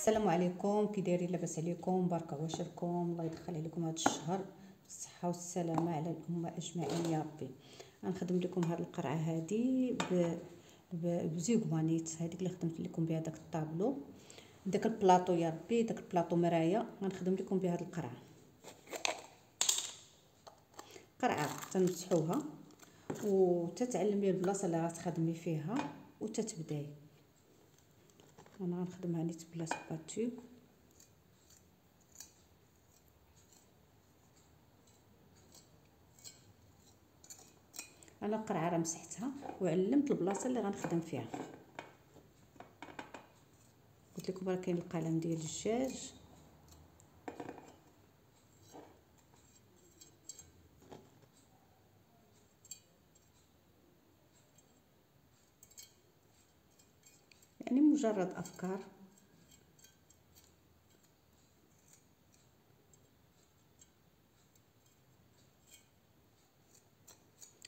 السلام عليكم كي دايرين لاباس عليكم بارك عواشركم الله يدخل عليكم هذا الشهر بالصحة والسلامة على الأمة أجمعين يا ربي. غنخدم لكم هذه القرعة هذه ب بزيغمانيت هذيك اللي خدمت لكم بها داك الطابلو. داك البلاطو يا ربي داك البلاطو مرايه غنخدم لكم بها هذه القرعة. قرعة تنمسحوها وتتعلمي البلاصة اللي غتخدمي فيها وتتبداي أنا غنخدمها نيت بلا سباتيو أنا القرعه راه مسحتها وعلمت البلاصة اللي غنخدم فيها. قلت لكم راه كاين القلم ديال الدجاج يعني مجرد أفكار.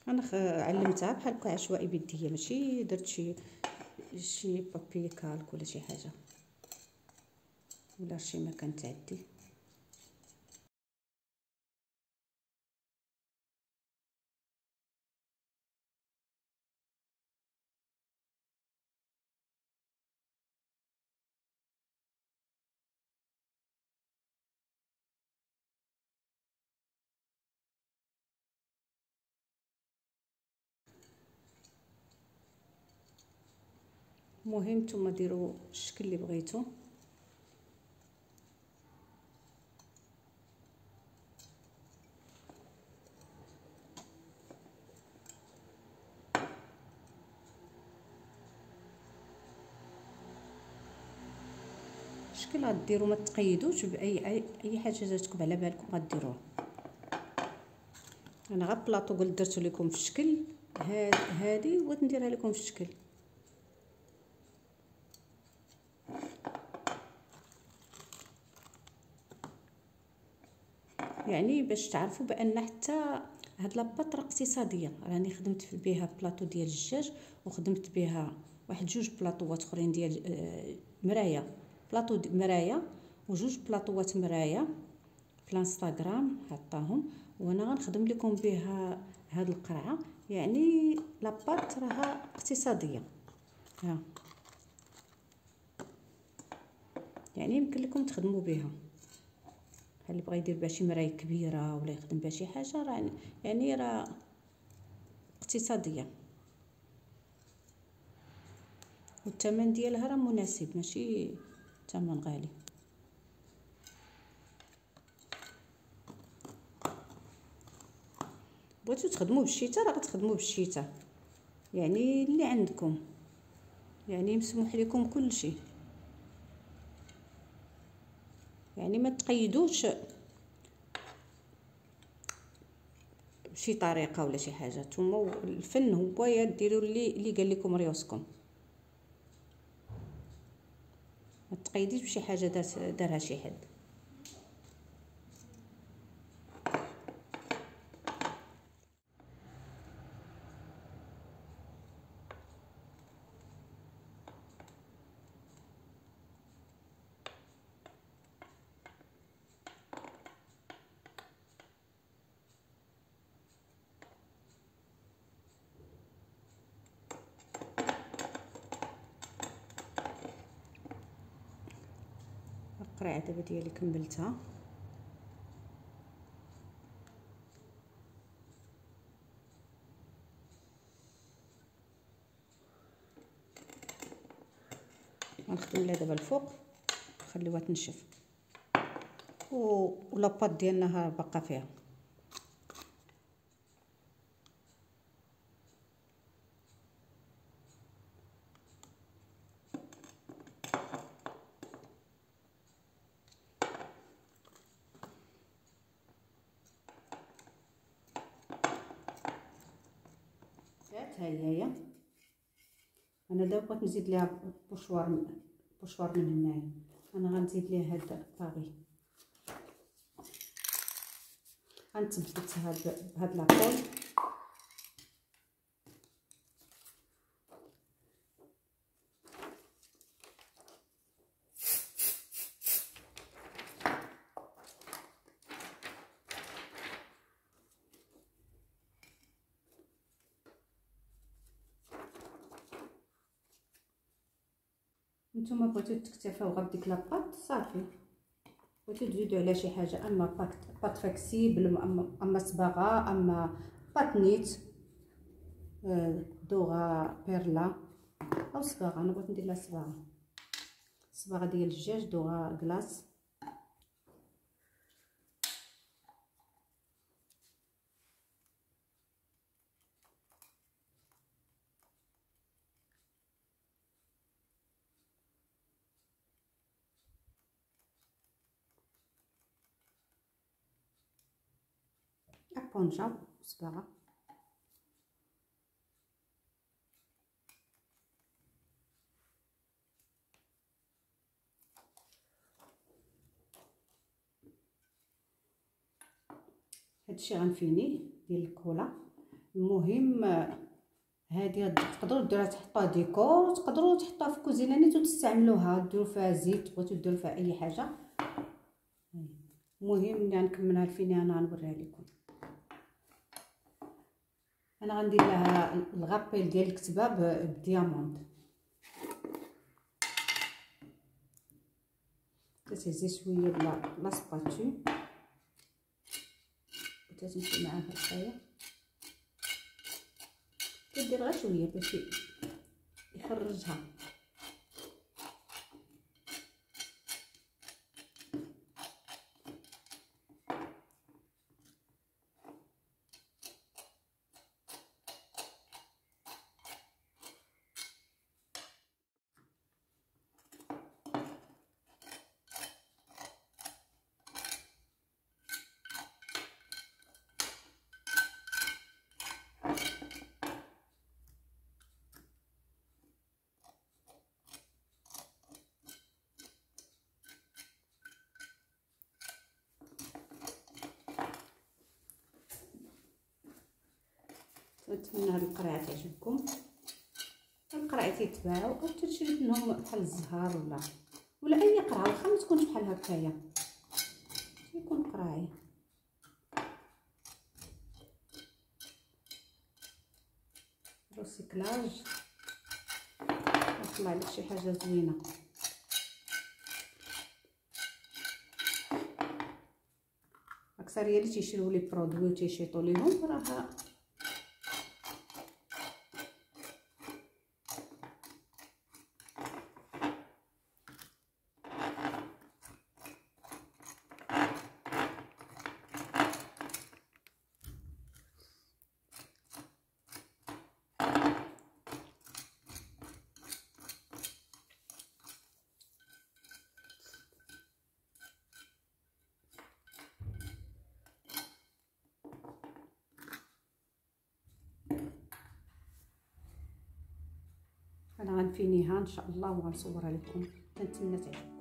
أنا علمتها بحال هكا عشوائي بيديا ماشي درت شي شي بابي كالك ولا شي حاجة. ولا شي مكان تعدي. مهم نتوما ديروا الشكل اللي بغيتو. الشكل غديروا ما تقيدوش بأي أي, حاجة جاتكم على بالكم غديروها أنا غير بلاطو قلت درت لكم في الشكل هذه بغيت نديرها لكم في الشكل. يعني باش تعرفوا بأن حتى هاد la pâte راه اقتصاديه راني خدمت بها بلاطو ديال الزجاج وخدمت بها واحد جوج بلاطوات أخرين ديال آه، مرايه بلاطو مرايه وجوج بلاطوات مرايه في الانستغرام حطاهم وأنا غنخدم لكم بها هاد القرعة. يعني لاباط راها اقتصاديه ها. يعني يمكن لكم تخدموا بها. اللي بغى يدير بها شي مراية كبيرة ولا يخدم بها شي حاجة راه يعني راه اقتصادية. والثمن ديالها راه مناسب ماشي ثمن غالي. بغيتو تخدموا بالشتاء راه غتخدموا بالشتاء يعني اللي عندكم. يعني مسموح لكم كل شيء يعني ما تقيدوش بشي طريقة ولا شي حاجة. نتوما الفن هو يا ديروا اللي اللي قال لكم ريوسكم. ما تقيديش بشي حاجة دارها شي حد. القرعه دابا ديالي كملتها. غنخدم لها دابا الفوق نخليوها تنشف. و لاباط ديالنا باقا فيها. ها هي هي أنا دابا بغيت نزيد ليها pochoir pochoir من هنايا. أنا غنزيد ليها هاد الطاغي. غنثبتها بهاد la colle نتوما بغيتو تكتفاو غير بديك la pâte صافي. بغيتو تزيدو على شي حاجة أما pâte pâte flexible اما أما صباغة أما pâte نيت آه، Dora Perla أو صباغة. أنا بغيت ندير لها صباغة. صباغة ديال الزجاج Dora Glass طنجة صباغة هادشي غنفيني ديال الكولا المهم هادي تقدروا ديروها تحطوها ديكور تقدروا تحطوها في كوزينانيت وتستعملوها ديروا فيها زيت بغيتو ديروا فيها اي حاجة المهم ملي غنكملها الفيني أنا غنوريها لكم أنا غندير لها الغابيل ديال الكتبة بالدياموند تتهزي شوية بلا لا سباتو. وتتمشي معاها هكايا كدير غير شوية باش يخرجها. نتمنى هاد القرعه تعجبكم. القرعه تيتباعوا أو تشري منهم بحال الزهار ولا ولا أي قرعه واخا ما تكونش بحال هكايا. تيكون قراعي روسيكلاج. طلع لك شي حاجة زوينة. أكثرية اللي تيشريو لي برودوي وتيشيطوا ليهم راه أنا غنفينيها إن شاء الله وغنصورها لكم. كنتمنى تعجبكم